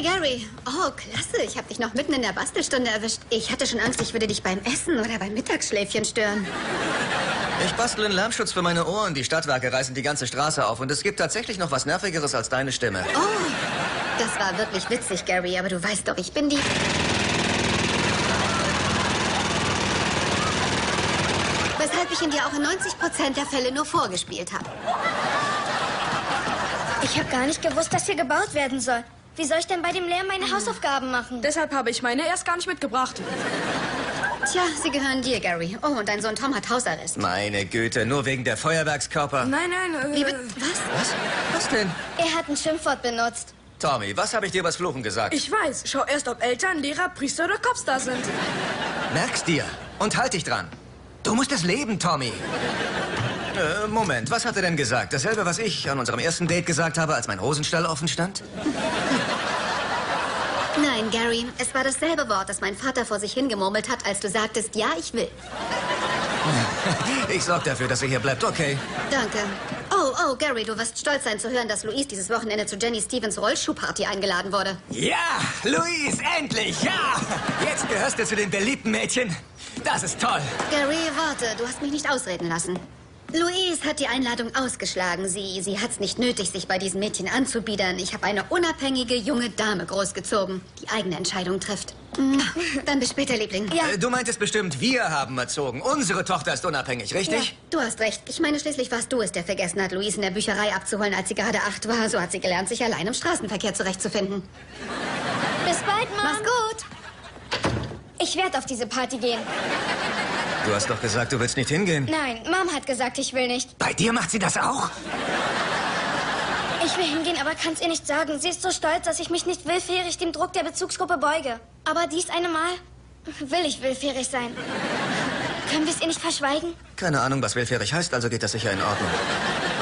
Hey Gary. Oh, klasse. Ich habe dich noch mitten in der Bastelstunde erwischt. Ich hatte schon Angst, ich würde dich beim Essen oder beim Mittagsschläfchen stören. Ich bastel einen Lärmschutz für meine Ohren. Die Stadtwerke reißen die ganze Straße auf. Und es gibt tatsächlich noch was Nervigeres als deine Stimme. Oh, das war wirklich witzig, Gary. Aber du weißt doch, ich bin die... Weshalb ich ihn dir auch in 90 Prozent der Fälle nur vorgespielt habe. Ich habe gar nicht gewusst, dass hier gebaut werden soll. Wie soll ich denn bei dem Lärm meine Hausaufgaben machen? Deshalb habe ich meine erst gar nicht mitgebracht. Tja, sie gehören dir, Gary. Oh, und dein Sohn Tom hat Hausarrest. Meine Güte, nur wegen der Feuerwerkskörper. Nein, nein, äh, Wie, was? Was? Was denn? Er hat ein Schimpfwort benutzt. Tommy, was habe ich dir übers Fluchen gesagt? Ich weiß. Schau erst, ob Eltern, Lehrer, Priester oder Cops da sind. Merk's dir. Und halt dich dran. Du musst es leben, Tommy. Äh, Moment, was hat er denn gesagt? Dasselbe, was ich an unserem ersten Date gesagt habe, als mein Hosenstall offen stand? Nein, Gary, es war dasselbe Wort, das mein Vater vor sich hingemurmelt hat, als du sagtest, ja, ich will. Ich sorg dafür, dass er hier bleibt, okay? Danke. Oh, oh, Gary, du wirst stolz sein zu hören, dass Louise dieses Wochenende zu Jenny Stevens Rollschuhparty eingeladen wurde. Ja, Luis, endlich, ja! Jetzt gehörst du zu den beliebten Mädchen. Das ist toll. Gary, warte, du hast mich nicht ausreden lassen. Louise hat die Einladung ausgeschlagen. Sie, sie hat's nicht nötig, sich bei diesen Mädchen anzubiedern. Ich habe eine unabhängige junge Dame großgezogen, die eigene Entscheidung trifft. Dann bis später, Liebling. Ja. Äh, Du meintest bestimmt, wir haben erzogen. Unsere Tochter ist unabhängig, richtig? Du hast recht. Ich meine, schließlich warst du es, der vergessen hat, Louise in der Bücherei abzuholen, als sie gerade acht war. So hat sie gelernt, sich allein im Straßenverkehr zurechtzufinden. Bis bald, Mom. Mach's gut. Ich werde auf diese Party gehen. Du hast doch gesagt, du willst nicht hingehen. Nein, Mom hat gesagt, ich will nicht. Bei dir macht sie das auch? Ich will hingehen, aber kann's ihr nicht sagen. Sie ist so stolz, dass ich mich nicht willfährig dem Druck der Bezugsgruppe beuge. Aber dies eine Mal will ich willfährig sein. Können wir es ihr nicht verschweigen? Keine Ahnung, was willfährig heißt, also geht das sicher in Ordnung.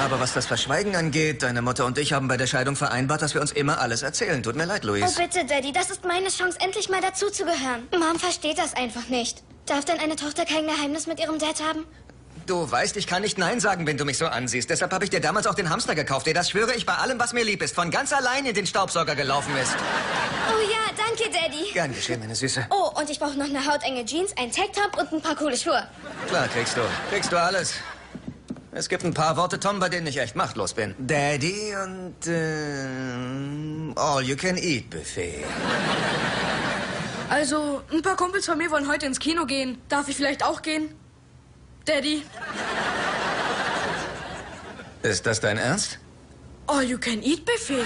Aber was das Verschweigen angeht, deine Mutter und ich haben bei der Scheidung vereinbart, dass wir uns immer alles erzählen. Tut mir leid, Oh Luis. bitte, Daddy, das ist meine Chance, endlich mal dazuzugehören. Mom versteht das einfach nicht. Darf denn eine Tochter kein Geheimnis mit ihrem Dad haben? Du weißt, ich kann nicht Nein sagen, wenn du mich so ansiehst. Deshalb habe ich dir damals auch den Hamster gekauft, der, das schwöre ich, bei allem, was mir lieb ist, von ganz allein in den Staubsauger gelaufen ist. Oh ja, danke, Daddy. Gern geschehen, meine Süße. Oh, und ich brauche noch eine hautenge Jeans, ein Tanktop und ein paar coole Schuhe. Klar, kriegst du. Kriegst du alles. Es gibt ein paar Worte, Tom, bei denen ich echt machtlos bin. Daddy und äh, All-You-Can-Eat-Buffet. Also, ein paar Kumpels von mir wollen heute ins Kino gehen. Darf ich vielleicht auch gehen? Daddy, Ist das dein Ernst? all you can eat Buffet.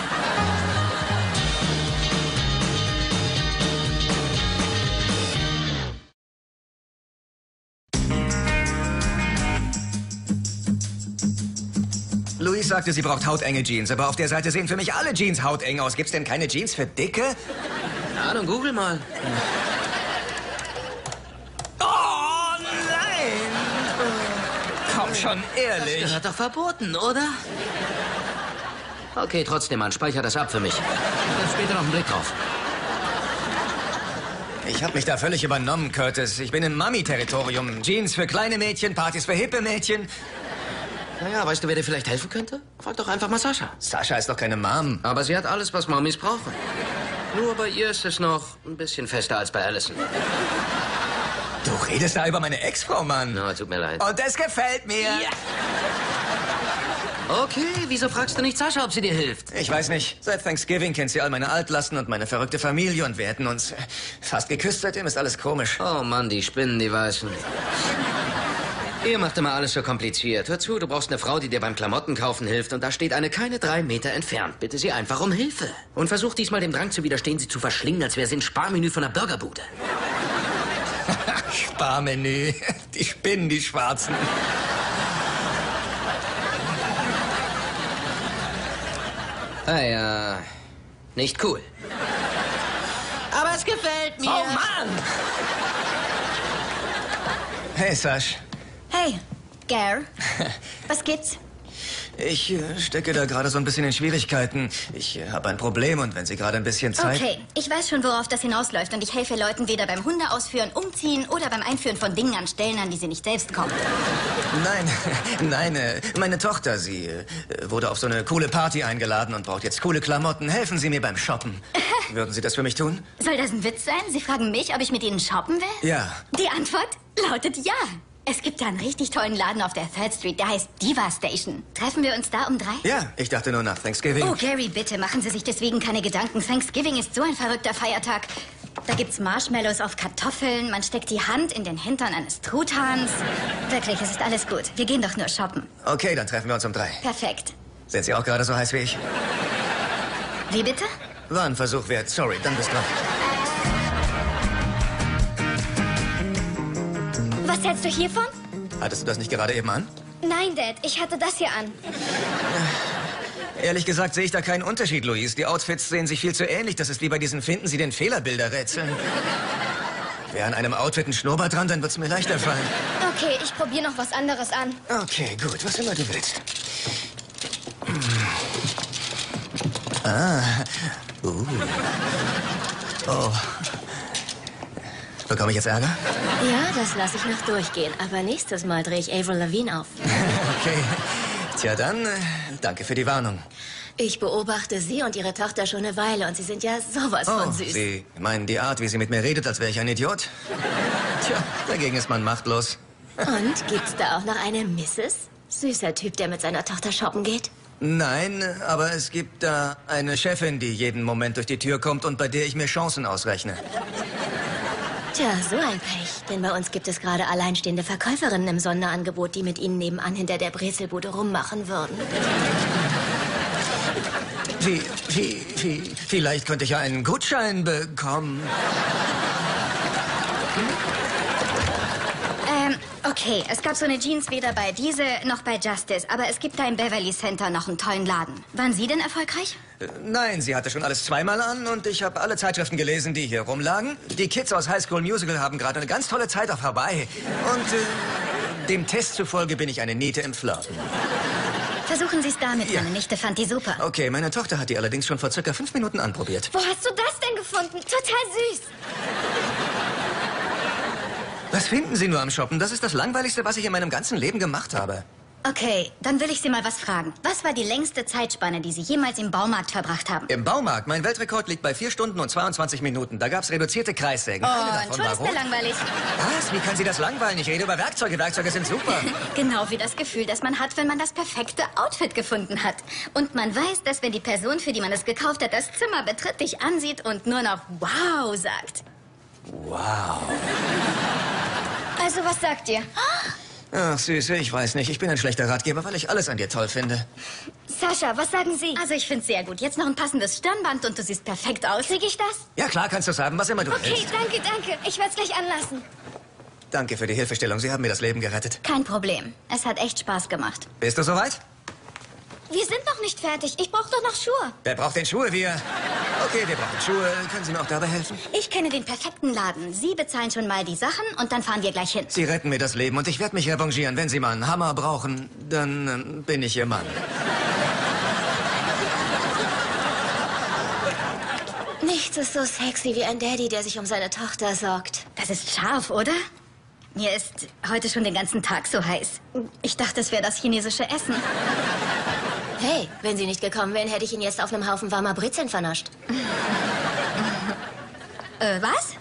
Louise sagte, sie braucht hautenge Jeans, aber auf der Seite sehen für mich alle Jeans hauteng aus. Gibt's denn keine Jeans für Dicke? Ahnung, google mal. Oh nein! Komm schon, ehrlich. Gehört doch verboten, oder? Okay, trotzdem, Mann, speicher das ab für mich. Ich hab später noch einen Blick drauf. Ich hab mich da völlig übernommen, Curtis. Ich bin im Mami-Territorium. Jeans für kleine Mädchen, Partys für hippe Mädchen. Naja, weißt du, wer dir vielleicht helfen könnte? Frag doch einfach mal Sascha. Sascha ist doch keine Mom. Aber sie hat alles, was Mamis brauchen. Nur bei ihr ist es noch ein bisschen fester als bei Allison. Du redest da über meine Ex-Frau, Mann. Na, tut mir leid. Und es gefällt mir. Okay, wieso fragst du nicht Sascha, ob sie dir hilft? Ich weiß nicht. Seit Thanksgiving kennt sie all meine Altlasten und meine verrückte Familie und wir hätten uns fast geküsst. Seitdem ist alles komisch. Oh Mann, die Spinnen, die Weißen. Ihr macht immer alles so kompliziert. Hör zu, du brauchst eine Frau, die dir beim Klamottenkaufen hilft und da steht eine keine drei Meter entfernt. Bitte sie einfach um Hilfe. Und versuch diesmal dem Drang zu widerstehen, sie zu verschlingen, als wäre sie ein Sparmenü von einer Burgerbude. Sparmenü. Die Spinnen, die Schwarzen. Ah ja, nicht cool. Aber es gefällt mir. Oh Mann! Hey, Sash. Hey, Gar. Was gibt's? Ich äh, stecke da gerade so ein bisschen in Schwierigkeiten. Ich äh, habe ein Problem und wenn Sie gerade ein bisschen Zeit... Okay, ich weiß schon, worauf das hinausläuft und ich helfe Leuten weder beim Hundeausführen, Umziehen oder beim Einführen von Dingen an Stellen, an die sie nicht selbst kommen. Nein, nein, äh, meine Tochter, sie wurde auf so eine coole Party eingeladen und braucht jetzt coole Klamotten. Helfen Sie mir beim Shoppen. Würden Sie das für mich tun? Soll das ein Witz sein? Sie fragen mich, ob ich mit Ihnen shoppen will? Ja. Die Antwort lautet ja. Es gibt da einen richtig tollen Laden auf der Third Street, der heißt Diva Station. Treffen wir uns da um drei? Ja, ich dachte nur nach Thanksgiving. Oh, Gary, bitte machen Sie sich deswegen keine Gedanken. Thanksgiving ist so ein verrückter Feiertag. Da gibt's Marshmallows auf Kartoffeln, man steckt die Hand in den Hintern eines Truthahns. Wirklich, es ist alles gut. Wir gehen doch nur shoppen. Okay, dann treffen wir uns um drei. Perfekt. Sind Sie auch gerade so heiß wie ich? Wie bitte? War ein Versuch wert. Sorry, dann bis gleich. Was hältst du hiervon? Hattest du das nicht gerade eben an? Nein, Dad, ich hatte das hier an. Ehrlich gesagt sehe ich da keinen Unterschied, Louise. Die Outfits sehen sich viel zu ähnlich. Das ist wie bei diesen Finden Sie den Fehlerbilder-Rätseln. Wäre an einem Outfit ein Schnurrbart dran, dann wird's mir leichter fallen. Okay, ich probiere noch was anderes an. Okay, gut, was immer du willst. Ah. Uh. Oh. Bekomme ich jetzt Ärger? Ja, das lasse ich noch durchgehen. Aber nächstes Mal drehe ich Avril Lavigne auf. Okay. Tja, dann äh, danke für die Warnung. Ich beobachte Sie und Ihre Tochter schon eine Weile und Sie sind ja sowas Oh, von süß. Sie meinen die Art, wie sie mit mir redet, als wäre ich ein Idiot? Tja, dagegen ist man machtlos. Und gibt's da auch noch eine Mrs.? Süßer Typ, der mit seiner Tochter shoppen geht? Nein, aber es gibt da eine Chefin, die jeden Moment durch die Tür kommt und bei der ich mir Chancen ausrechne. Tja, so ein Pech. Denn bei uns gibt es gerade alleinstehende Verkäuferinnen im Sonderangebot, die mit Ihnen nebenan hinter der Brezelbude rummachen würden. Wie, wie, wie, vielleicht könnte ich ja einen Gutschein bekommen. Ähm, okay, es gab so eine Jeans weder bei diese noch bei Justice, aber es gibt da im Beverly Center noch einen tollen Laden. Waren Sie denn erfolgreich? Äh, Nein, sie hatte schon alles zweimal an und ich habe alle Zeitschriften gelesen, die hier rumlagen. Die Kids aus High School Musical haben gerade eine ganz tolle Zeit auf Hawaii. Und äh, dem Test zufolge bin ich eine Niete im Flirten. Versuchen Sie es damit, Ja. meine Nichte fand die super. Okay, meine Tochter hat die allerdings schon vor circa fünf Minuten anprobiert. Wo hast du das denn gefunden? Total süß. Was finden Sie nur am Shoppen? Das ist das Langweiligste, was ich in meinem ganzen Leben gemacht habe. Okay, dann will ich Sie mal was fragen. Was war die längste Zeitspanne, die Sie jemals im Baumarkt verbracht haben? Im Baumarkt, mein Weltrekord liegt bei vier Stunden und 22 Minuten. Da gab's reduzierte Kreissägen. Oh, schon ist rot. langweilig. Was? Wie kann Sie das langweilen? Ich rede über Werkzeuge. Werkzeuge sind super. Genau wie das Gefühl, das man hat, wenn man das perfekte Outfit gefunden hat. Und man weiß, dass wenn die Person, für die man es gekauft hat, das Zimmer betritt, dich ansieht und nur noch Wow sagt. Wow. Also, was sagt ihr? Ach, Süße, ich weiß nicht. Ich bin ein schlechter Ratgeber, weil ich alles an dir toll finde. Sascha, was sagen Sie? Also ich find's sehr gut. Jetzt noch ein passendes Stirnband und du siehst perfekt aus. Krieg ich das? Ja, klar, kannst du haben, was immer du Okay, willst. danke, danke. Ich werde es gleich anlassen. Danke für die Hilfestellung. Sie haben mir das Leben gerettet. Kein Problem. Es hat echt Spaß gemacht. Bist du soweit? Wir sind noch nicht fertig. Ich brauche doch noch Schuhe. Wer braucht denn Schuhe? Wir. Okay, wir brauchen Schuhe. Können Sie mir auch dabei helfen? Ich kenne den perfekten Laden. Sie bezahlen schon mal die Sachen und dann fahren wir gleich hin. Sie retten mir das Leben und ich werde mich revanchieren. Wenn Sie mal einen Hammer brauchen, dann ähm, bin ich Ihr Mann. Nichts ist so sexy wie ein Daddy, der sich um seine Tochter sorgt. Das ist scharf, oder? Mir ist heute schon den ganzen Tag so heiß. Ich dachte, es wäre das chinesische Essen. Hey, wenn Sie nicht gekommen wären, hätte ich ihn jetzt auf einem Haufen warmer Brezeln vernascht. Äh, was?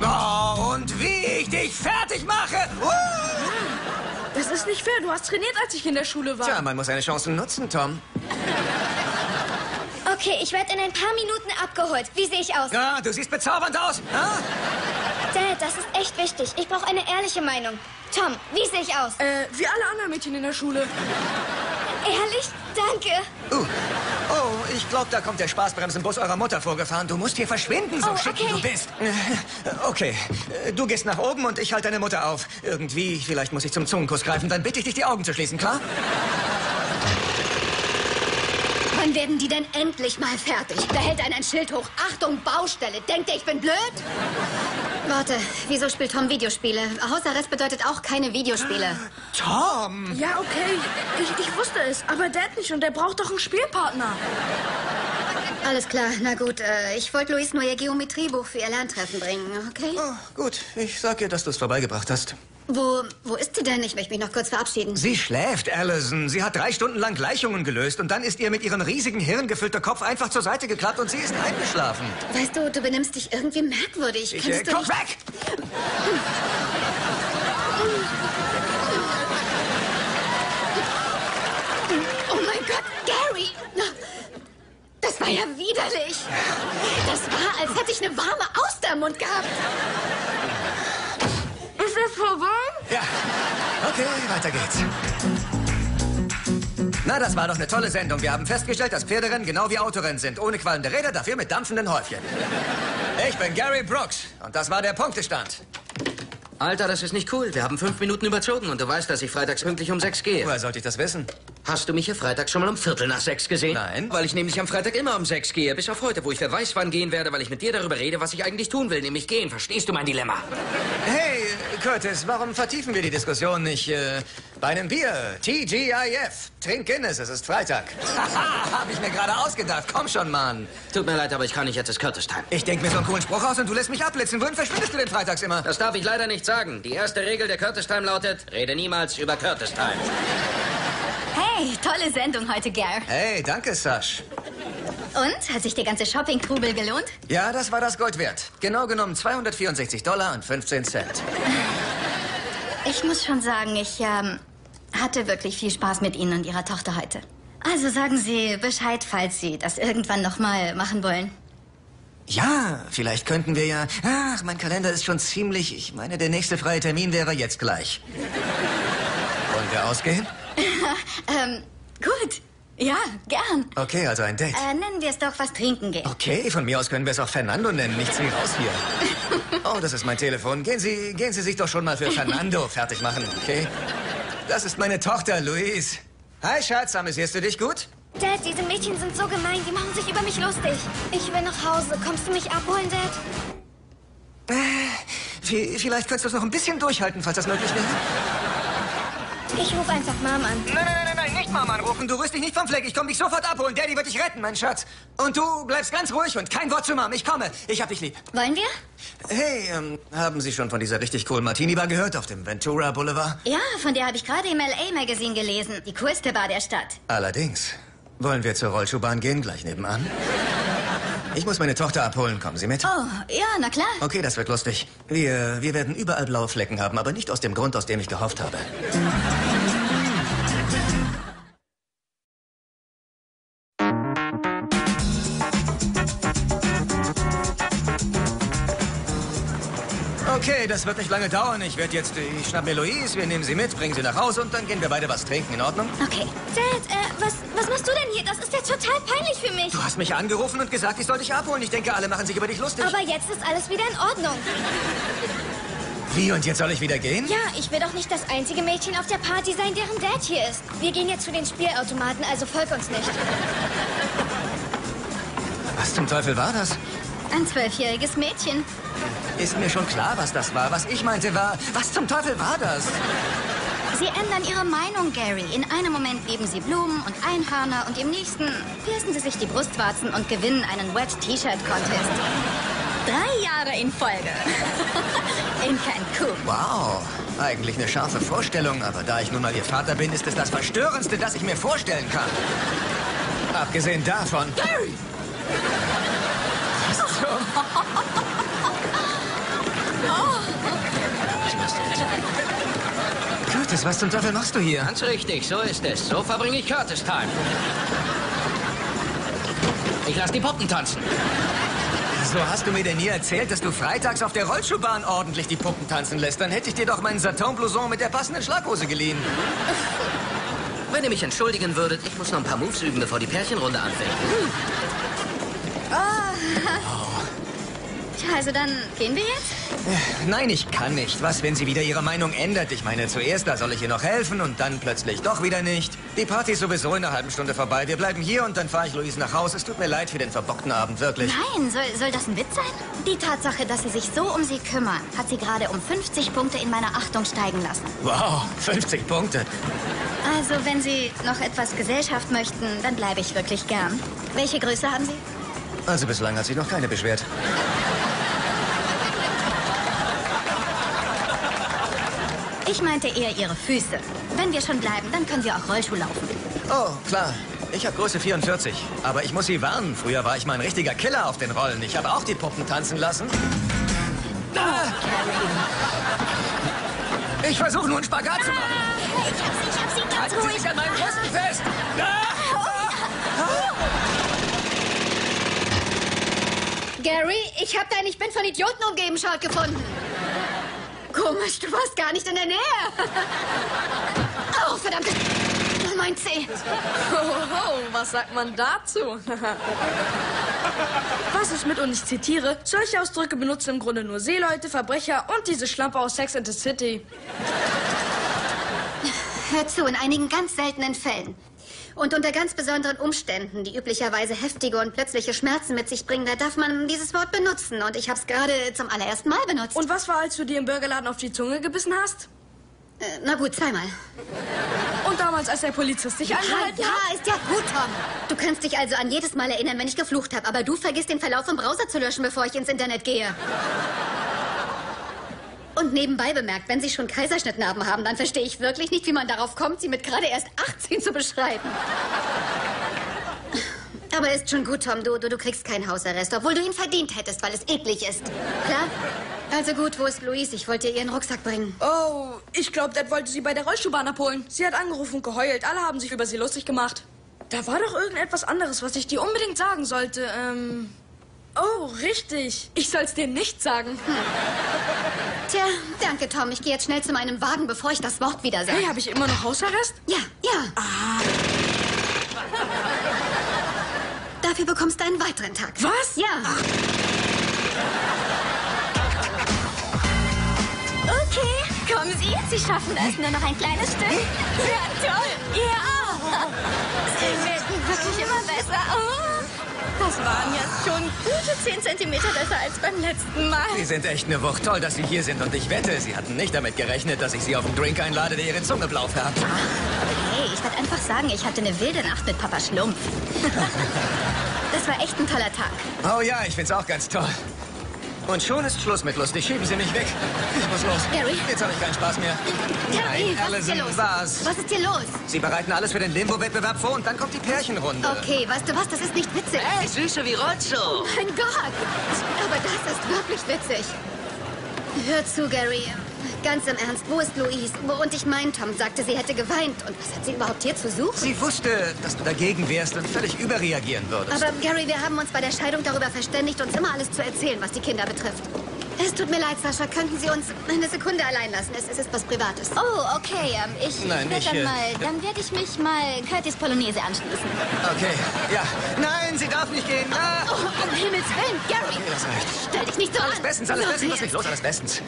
Oh, und wie ich dich fertig mache! Uh! Das ist nicht fair. Du hast trainiert, als ich in der Schule war. Tja, man muss seine Chancen nutzen, Tom. Okay, ich werde in ein paar Minuten abgeholt. Wie sehe ich aus? Ja, du siehst bezaubernd aus. Ah? Dad, das ist echt wichtig. Ich brauche eine ehrliche Meinung. Tom, wie sehe ich aus? Äh, wie alle anderen Mädchen in der Schule. Ehrlich? Danke. Uh. Oh, ich glaube, da kommt der Spaßbremsenbus eurer Mutter vorgefahren. Du musst hier verschwinden, so Oh, schick wie okay. du bist. Äh, Okay, äh, du gehst nach oben und ich halte deine Mutter auf. Irgendwie, vielleicht muss ich zum Zungenkuss greifen. Dann bitte ich dich, die Augen zu schließen, klar? Wann werden die denn endlich mal fertig? Da hält einer ein Schild hoch. Achtung, Baustelle. Denkt ihr, ich bin blöd? Warte, wieso spielt Tom Videospiele? Hausarrest bedeutet auch keine Videospiele. Tom! Ja, okay. Ich, ich wusste es. Aber Dad nicht und er braucht doch einen Spielpartner. Alles klar, na gut. Äh, ich wollte Luis nur ihr Geometriebuch für ihr Lerntreffen bringen, okay? Oh, gut, ich sag ihr, dass du es vorbeigebracht hast. Wo, wo ist sie denn? Ich möchte mich noch kurz verabschieden. Sie schläft, Allison. Sie hat drei Stunden lang Gleichungen gelöst und dann ist ihr mit ihrem riesigen Hirn gefüllter Kopf einfach zur Seite geklappt und sie ist eingeschlafen. Weißt du, du benimmst dich irgendwie merkwürdig. Ich, Kannst äh, du nicht... weg! Oh mein Gott, Gary! Das war ja widerlich. Das war, als hätte ich eine warme Auster im Mund gehabt. Vorbei? Ja, okay, weiter geht's. Na, das war doch eine tolle Sendung. Wir haben festgestellt, dass Pferderennen genau wie Autorennen sind. Ohne qualmende Räder, dafür mit dampfenden Häufchen. Ich bin Gary Brooks und das war der Punktestand. Alter, das ist nicht cool. Wir haben fünf Minuten überzogen und du weißt, dass ich freitags pünktlich um sechs gehe. Woher sollte ich das wissen? Hast du mich hier freitags schon mal um Viertel nach sechs gesehen? Nein. Weil ich nämlich am Freitag immer um sechs gehe, bis auf heute, wo ich wer weiß wann gehen werde, weil ich mit dir darüber rede, was ich eigentlich tun will, nämlich gehen. Verstehst du mein Dilemma? Hey, Curtis, warum vertiefen wir die Diskussion nicht äh, bei einem Bier? TGIF. Trink Guinness, es ist Freitag. Haha, hab ich mir gerade ausgedacht. Komm schon, Mann. Tut mir leid, aber ich kann nicht, jetzt ist Curtis Time. Ich denk mir so einen coolen Spruch aus und du lässt mich abblitzen. Wohin verschwindest du denn freitags immer? Das darf ich leider nicht sagen. Die erste Regel der Curtis Time lautet, rede niemals über Curtis Time. Hey, tolle Sendung heute, Gar. Hey, danke, Sash. Und? Hat sich der ganze Shopping-Trubel gelohnt? Ja, das war das Gold wert. Genau genommen 264 Dollar und 15 Cent. Ich muss schon sagen, ich ähm, hatte wirklich viel Spaß mit Ihnen und Ihrer Tochter heute. Also sagen Sie Bescheid, falls Sie das irgendwann noch mal machen wollen. Ja, vielleicht könnten wir ja... Ach, mein Kalender ist schon ziemlich... Ich meine, der nächste freie Termin wäre jetzt gleich. Wollen wir ausgehen? ähm, gut. Ja, gern. Okay, also ein Date. Äh, nennen wir es doch was trinken gehen. Okay, von mir aus können wir es auch Fernando nennen. Nichts wie raus hier. Oh, das ist mein Telefon. Gehen Sie, gehen Sie sich doch schon mal für Fernando fertig machen, okay? Das ist meine Tochter, Luis. Hi, Schatz, amüsierst du dich gut? Dad, diese Mädchen sind so gemein, die machen sich über mich lustig. Ich will nach Hause. Kommst du mich abholen, Dad? V- Vielleicht könntest du es noch ein bisschen durchhalten, falls das möglich wäre. Ich rufe einfach Mom an. Nein, nein, nein, nein, nein, nicht Mama anrufen. Du rührst dich nicht vom Fleck. Ich komme dich sofort abholen. Daddy wird dich retten, mein Schatz. Und du bleibst ganz ruhig und kein Wort zu Mom. Ich komme. Ich hab dich lieb. Wollen wir? Hey, ähm, haben Sie schon von dieser richtig coolen Martini-Bar gehört auf dem Ventura Boulevard? Ja, von der habe ich gerade im LA-Magazin gelesen. Die coolste Bar der Stadt. Allerdings. Wollen wir zur Rollschuhbahn gehen, gleich nebenan? Ich muss meine Tochter abholen. Kommen Sie mit? Oh, ja, na klar. Okay, das wird lustig. Wir, wir werden überall blaue Flecken haben, aber nicht aus dem Grund, aus dem ich gehofft habe. Das wird nicht lange dauern. Ich werde jetzt, ich schnapp mir Louise, wir nehmen sie mit, bringen sie nach Hause und dann gehen wir beide was trinken. In Ordnung? Okay. Dad, äh, was, was machst du denn hier? Das ist jetzt total peinlich für mich. Du hast mich angerufen und gesagt, ich soll dich abholen. Ich denke, alle machen sich über dich lustig. Aber jetzt ist alles wieder in Ordnung. Wie, und jetzt soll ich wieder gehen? Ja, ich will doch nicht das einzige Mädchen auf der Party sein, deren Dad hier ist. Wir gehen jetzt zu den Spielautomaten, also folg uns nicht. Was zum Teufel war das? Ein zwölfjähriges Mädchen. Ist mir schon klar, was das war. Was ich meinte war, was zum Teufel war das? Sie ändern ihre Meinung, Gary. In einem Moment lieben sie Blumen und Einhörner und im nächsten piercen sie sich die Brustwarzen und gewinnen einen Wet-T-Shirt-Contest. Drei Jahre in Folge. in Cancun. Wow, eigentlich eine scharfe Vorstellung, aber da ich nun mal ihr Vater bin, ist es das Verstörendste, das ich mir vorstellen kann. Abgesehen davon. Gary! Was machst du jetzt? Curtis, was zum Teufel machst du hier? Ganz richtig, so ist es. So verbringe ich Curtis Time. Ich lass die Puppen tanzen. So hast du mir denn nie erzählt, dass du freitags auf der Rollschuhbahn ordentlich die Puppen tanzen lässt? Dann hätte ich dir doch meinen Satin-Blouson mit der passenden Schlaghose geliehen. Wenn ihr mich entschuldigen würdet, ich muss noch ein paar Moves üben, bevor die Pärchenrunde anfängt. Also dann gehen wir jetzt? Nein, ich kann nicht. Was, wenn sie wieder ihre Meinung ändert? Ich meine, zuerst, da soll ich ihr noch helfen und dann plötzlich doch wieder nicht. Die Party ist sowieso in einer halben Stunde vorbei. Wir bleiben hier und dann fahre ich Luis nach Hause. Es tut mir leid für den verbockten Abend, wirklich. Nein, soll, soll das ein Witz sein? Die Tatsache, dass Sie sich so um sie kümmern, hat Sie gerade um 50 Punkte in meiner Achtung steigen lassen. Wow, 50 Punkte. Also, wenn Sie noch etwas Gesellschaft möchten, dann bleibe ich wirklich gern. Welche Größe haben Sie? Also bislang hat sich noch keine beschwert. Ich meinte eher Ihre Füße. Wenn wir schon bleiben, dann können wir auch Rollschuh laufen. Oh, klar. Ich habe Größe 44. Aber ich muss Sie warnen. Früher war ich mal ein richtiger Killer auf den Rollen. Ich habe auch die Puppen tanzen lassen. Ah! Ich versuche nur einen Spagat zu machen. Ich hab Sie, ich hab Sie ganz Halten Sie sich an meinen Brüsten fest. Ah! Gary, ich hab dein Ich bin von Idioten umgeben Shirt gefunden. Komisch, du warst gar nicht in der Nähe. Oh, verdammt. Mein Zeh. Hoho, was sagt man dazu? Was ist mit, und ich zitiere, solche Ausdrücke benutzen im Grunde nur Seeleute, Verbrecher und diese Schlampe aus Sex and the City. Hör zu, in einigen ganz seltenen Fällen. Und unter ganz besonderen Umständen, die üblicherweise heftige und plötzliche Schmerzen mit sich bringen, da darf man dieses Wort benutzen. Und ich hab's gerade zum allerersten Mal benutzt. Und was war, als du dir im Burgerladen auf die Zunge gebissen hast? äh, na gut, zweimal. Und damals, als der Polizist dich Ja, angehalten ja, hat? ist ja gut, Tom. Du kannst dich also an jedes Mal erinnern, wenn ich geflucht habe. Aber du vergisst den Verlauf im Browser zu löschen, bevor ich ins Internet gehe. Und nebenbei bemerkt, wenn Sie schon Kaiserschnittnarben haben, dann verstehe ich wirklich nicht, wie man darauf kommt, sie mit gerade erst 18 zu beschreiben. Aber ist schon gut, Tom. Du, du, du kriegst keinen Hausarrest, obwohl du ihn verdient hättest, weil es eklig ist. Klar? Also gut, wo ist Louise? Ich wollte ihr ihren Rucksack bringen. Oh, ich glaube, Dad wollte sie bei der Rollstuhlbahn abholen. Sie hat angerufen und geheult. Alle haben sich über sie lustig gemacht. Da war doch irgendetwas anderes, was ich dir unbedingt sagen sollte. Ähm. Oh, richtig. Ich soll's dir nicht sagen. Tja, danke, Tom. Ich gehe jetzt schnell zu meinem Wagen, bevor ich das Wort wieder sage. Hey, habe ich immer noch Hausarrest? Ja, ja. Dafür bekommst du einen weiteren Tag. Was? Ja. Okay, kommen Sie. Sie schaffen das. Nur noch ein kleines Stück. Ja, toll. Ja. Sie werden wirklich immer besser. Oh. Das waren jetzt schon gute 10 Zentimeter besser als beim letzten Mal. Sie sind echt eine Wucht. Toll, dass Sie hier sind. Und ich wette, Sie hatten nicht damit gerechnet, dass ich Sie auf einen Drink einlade, der Ihre Zunge blau färbt. Hey, ich werde einfach sagen, ich hatte eine wilde Nacht mit Papa Schlumpf. das war echt ein toller Tag. Oh ja, ich find's auch ganz toll. Und schon ist Schluss mit lustig. Schieben Sie mich weg. Ich muss los. Gary? Jetzt habe ich keinen Spaß mehr. Terry, Nein, was ist hier Allison, los? was? Was ist hier los? Sie bereiten alles für den Limbo-Wettbewerb vor und dann kommt die Pärchenrunde. Okay, weißt du was? Das ist nicht witzig. Hey, Süße wie Rotzo. Mein Gott! Aber das ist wirklich witzig. Hör zu, Gary. Ganz im Ernst, wo ist Louise? Und ich meine, Tom sagte, sie hätte geweint. Und was hat sie überhaupt hier zu suchen? Sie wusste, dass du dagegen wärst und völlig überreagieren würdest. Aber Gary, wir haben uns bei der Scheidung darüber verständigt, uns immer alles zu erzählen, was die Kinder betrifft. Es tut mir leid, Sascha. Könnten Sie uns eine Sekunde allein lassen? Es, es ist was Privates. Oh, okay. ähm, Ich Nein, werd ich, dann äh, mal, dann werde ich mich mal Curtis Polonaise anschließen. Okay, ja. Nein, sie darf nicht gehen. Ah. Oh, um Himmels Willen, Gary! Das reicht. Stell dich nicht so Alles an. bestens, alles So bestens. Was sehr. nicht los, alles bestens.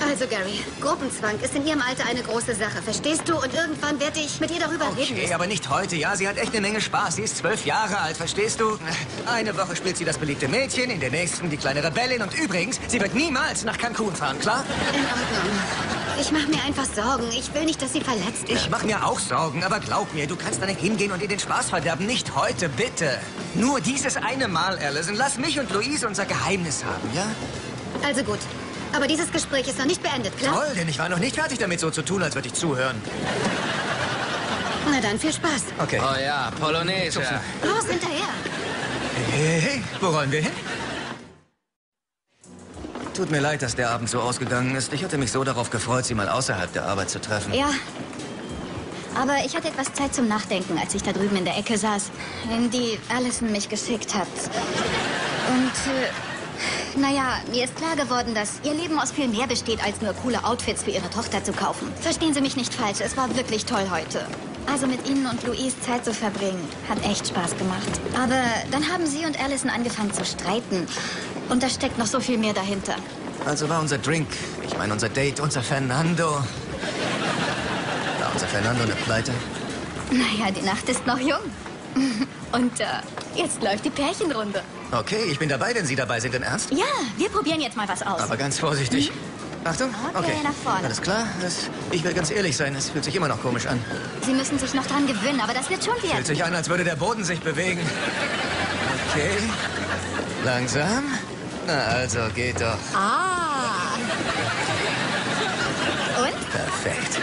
Also, Gary, Gruppenzwang ist in Ihrem Alter eine große Sache. Verstehst du? Und irgendwann werde ich mit ihr darüber reden. Okay, aber nicht heute. Ja, sie hat echt eine Menge Spaß. Sie ist zwölf Jahre alt, verstehst du? Eine Woche spielt sie das beliebte Mädchen, in der nächsten die kleine Rebellin. Und übrigens, sie wird niemals nach Cancun fahren, klar? In Ordnung. Ich mache mir einfach Sorgen. Ich will nicht, dass sie verletzt wird. Ich mache mir auch Sorgen, aber glaub mir, du kannst da nicht hingehen und ihr den Spaß verderben. Nicht heute, bitte. Nur dieses eine Mal, Allison. Lass mich und Louise unser Geheimnis haben, ja? Also gut. Aber dieses Gespräch ist noch nicht beendet, klar? Toll, denn ich war noch nicht fertig damit, so zu tun, als würde ich zuhören. Na dann, viel Spaß. Okay. Oh ja, Polonaise. Los, hinterher. Hey, hey, wo wollen wir hin? Tut mir leid, dass der Abend so ausgegangen ist. Ich hatte mich so darauf gefreut, Sie mal außerhalb der Arbeit zu treffen. Ja. Aber ich hatte etwas Zeit zum Nachdenken, als ich da drüben in der Ecke saß, in die Allison mich geschickt hat. Und, äh, naja, mir ist klar geworden, dass ihr Leben aus viel mehr besteht, als nur coole Outfits für ihre Tochter zu kaufen. Verstehen Sie mich nicht falsch, es war wirklich toll heute. Also mit Ihnen und Louise Zeit zu verbringen, hat echt Spaß gemacht. Aber dann haben Sie und Allison angefangen zu streiten. Und da steckt noch so viel mehr dahinter. Also war unser Drink, ich meine unser Date, unser Fernando. War unser Fernando eine Pleite? Naja, die Nacht ist noch jung. Und äh, jetzt läuft die Pärchenrunde. Okay, ich bin dabei, wenn Sie dabei sind. Im Ernst? Ja, wir probieren jetzt mal was aus. Aber ganz vorsichtig. Achtung. Okay, nach vorne. Alles klar? Das, ich will ganz ehrlich sein, es fühlt sich immer noch komisch an. Sie müssen sich noch dran gewöhnen, aber das wird schon Fühlt werden. sich an, als würde der Boden sich bewegen. Okay. Langsam. Na also, geht doch. Ah. Und? Perfekt.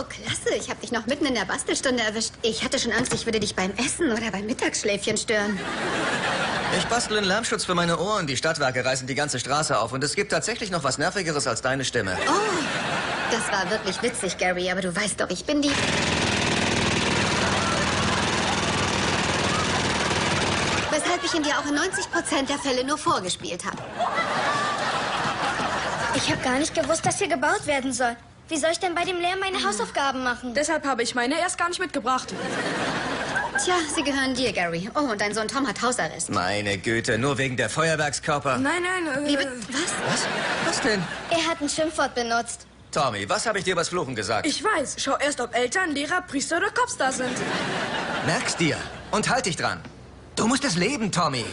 Oh, klasse. Ich habe dich noch mitten in der Bastelstunde erwischt. Ich hatte schon Angst, ich würde dich beim Essen oder beim Mittagsschläfchen stören. Ich bastel einen Lärmschutz für meine Ohren. Die Stadtwerke reißen die ganze Straße auf. Und es gibt tatsächlich noch was Nervigeres als deine Stimme. Oh, das war wirklich witzig, Gary. Aber du weißt doch, ich bin die... Weshalb ich ihn dir auch in 90 Prozent der Fälle nur vorgespielt habe. Ich habe gar nicht gewusst, dass hier gebaut werden soll. Wie soll ich denn bei dem Lärm meine Hausaufgaben machen? Deshalb habe ich meine erst gar nicht mitgebracht. Tja, sie gehören dir, Gary. Oh, und dein Sohn Tom hat Hausarrest. Meine Güte, nur wegen der Feuerwerkskörper. Nein, nein, äh, Liebe, was? Was? Was denn? Er hat ein Schimpfwort benutzt. Tommy, was habe ich dir übers Fluchen gesagt? ich weiß. Schau erst, ob Eltern, Lehrer, Priester oder Cops da sind. Merk's dir und halt dich dran. Du musst es leben, Tommy.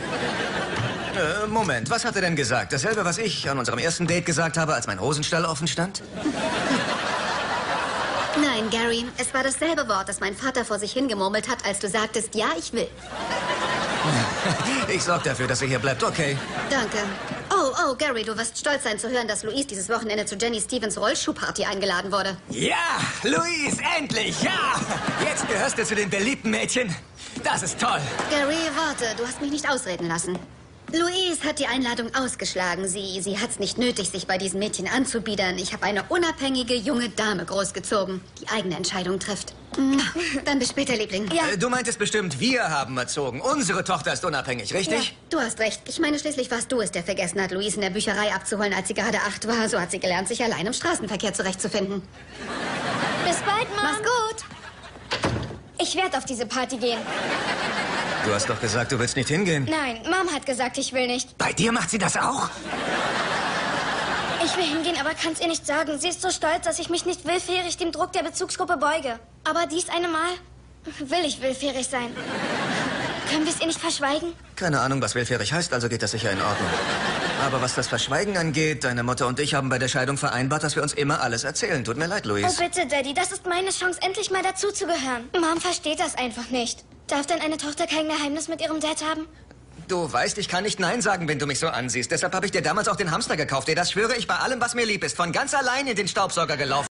Äh, Moment, was hat er denn gesagt? Dasselbe, was ich an unserem ersten Date gesagt habe, als mein Hosenstall offen stand? Nein, Gary, es war dasselbe Wort, das mein Vater vor sich hingemurmelt hat, als du sagtest, ja, ich will. Ich sorg dafür, dass er hier bleibt, okay? Danke. Oh, oh, Gary, du wirst stolz sein zu hören, dass Louise dieses Wochenende zu Jenny Stevens Rollschuhparty eingeladen wurde. Ja, Luis, endlich, ja! Jetzt gehörst du zu den beliebten Mädchen. Das ist toll. Gary, warte, du hast mich nicht ausreden lassen. Louise hat die Einladung ausgeschlagen. Sie, sie hat's nicht nötig, sich bei diesen Mädchen anzubiedern. Ich habe eine unabhängige junge Dame großgezogen, die eigene Entscheidung trifft. Dann bis später, Liebling. Ja. Äh, Du meintest bestimmt, wir haben erzogen. Unsere Tochter ist unabhängig, richtig? Du hast recht. Ich meine, schließlich warst du es, der vergessen hat, Louise in der Bücherei abzuholen, als sie gerade acht war. So hat sie gelernt, sich allein im Straßenverkehr zurechtzufinden. Bis bald, Mom. Mach's gut. Ich werde auf diese Party gehen. Du hast doch gesagt, du willst nicht hingehen. Nein, Mom hat gesagt, ich will nicht. Bei dir macht sie das auch? Ich will hingehen, aber kann's ihr nicht sagen. Sie ist so stolz, dass ich mich nicht willfährig dem Druck der Bezugsgruppe beuge. Aber dies eine Mal will ich willfährig sein. Können wir es ihr nicht verschweigen? Keine Ahnung, was willfährig heißt, also geht das sicher in Ordnung. Aber was das Verschweigen angeht, deine Mutter und ich haben bei der Scheidung vereinbart, dass wir uns immer alles erzählen. Tut mir leid, Oh Luis. bitte, Daddy, das ist meine Chance, endlich mal dazuzugehören. Mom versteht das einfach nicht. Darf denn eine Tochter kein Geheimnis mit ihrem Dad haben? Du weißt, ich kann nicht Nein sagen, wenn du mich so ansiehst. Deshalb habe ich dir damals auch den Hamster gekauft, der, das schwöre ich, bei allem, was mir lieb ist, von ganz allein in den Staubsauger gelaufen